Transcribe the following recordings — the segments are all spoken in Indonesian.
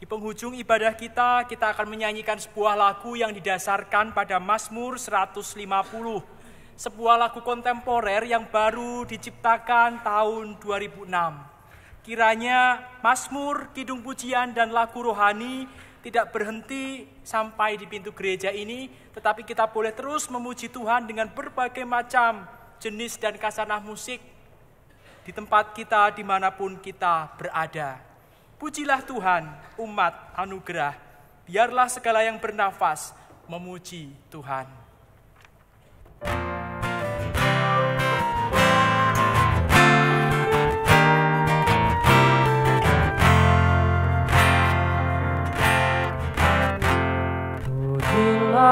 Di penghujung ibadah kita, kita akan menyanyikan sebuah lagu yang didasarkan pada Mazmur 150. Sebuah lagu kontemporer yang baru diciptakan tahun 2006. Kiranya Mazmur, Kidung Pujian, dan lagu rohani tidak berhenti sampai di pintu gereja ini, tetapi kita boleh terus memuji Tuhan dengan berbagai macam jenis dan kasanah musik di tempat kita di mana pun kita berada. Pujilah Tuhan, umat anugerah. Biarlah segala yang bernafas memuji Tuhan.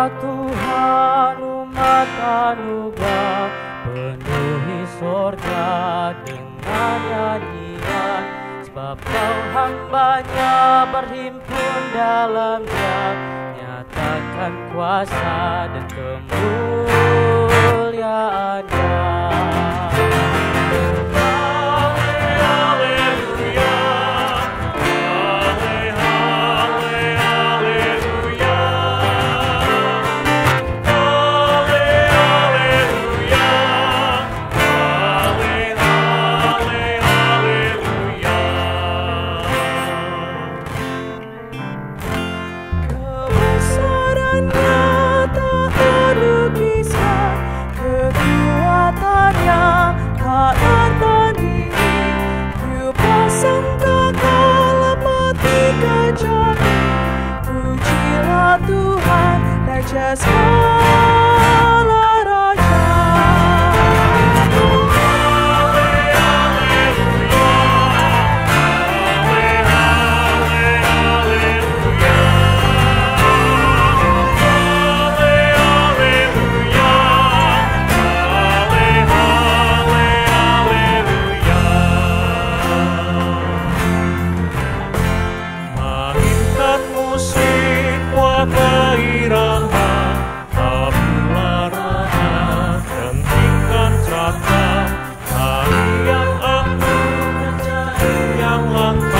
Tuhan umat anugerah Penuhi sorga dengan nyanyian Sebab hambanya berhimpun dalam dia Nyatakan kuasa dan kemuliaannya just fall. long, long time.